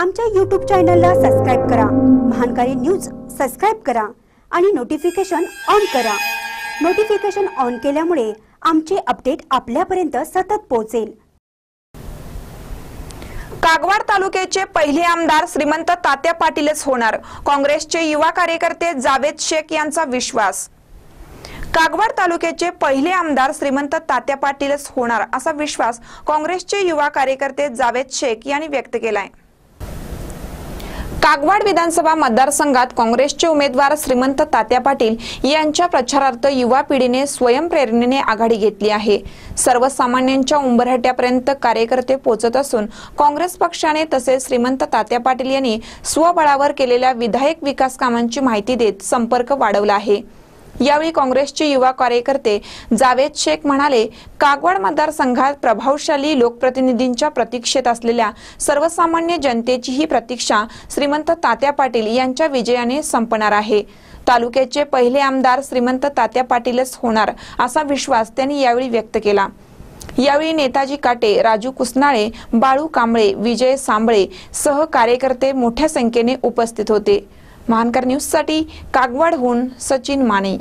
आमच्या यूट्यूब चॅनलला सबस्क्राईब करा. महानकारी न्यूज सबस्क्राईब करा आणि नोटिफिकेशन ऑन करा. नोटिफिकेशन ऑन केल्यामुळे आमचे अपडेट आपल्यापर्यंत सतत पोहोचेल. कागवाड तालुक्याचे पहिले आमदार श्रीमंत तात्या पाटीलच होणार. काँग्रेसचे युवा कार्यकर्ते जावेद शेख यांचा विश्वास. कागवाड तालुक्याचे पहिले आमदार श्रीमंत तात्या पाटीलच होणार असा विश्वास काँग्रेसचे युवा कार्यकर्ते जावेद शेख यांनी व्यक्त केलाय. कागवाड विधानसभा मतदारसंघात काँग्रेसचे उमेदवार श्रीमंत तात्या पाटील यांच्या प्रचारार्थ युवा पिढीने स्वयंप्रेरणेने आघाडी घेतली आहे. सर्वसामान्यांच्या उंबरहट्यापर्यंत कार्यकर्ते पोहोचत असून काँग्रेस पक्षाने तसेच श्रीमंत तात्या पाटील यांनी स्वबळावर केलेल्या विधायक विकास कामांची माहिती देत संपर्क वाढवला आहे. यावेळी काँग्रेसचे युवा कार्यकर्ते जावेद शेख म्हणाले कागवाड मतदारसंघात प्रभावशाली लोकप्रतिनिधींच्या प्रतीक्षेत असलेल्या सर्वसामान्य जनतेची ही प्रतीक्षा श्रीमंत तात्या पाटील यांच्या विजयाने संपणार आहे. तालुक्याचे पहिले आमदार श्रीमंत तात्या पाटीलच होणार असा विश्वास त्यांनी यावेळी व्यक्त केला. यावेळी नेताजी काटे राजू कुसनाळे बाळू कांबळे विजय सांबळे सह कार्यकर्ते मोठ्या संख्येने उपस्थित होते. महानकर न्यूजसाठी कागवाडहून सचिन माने.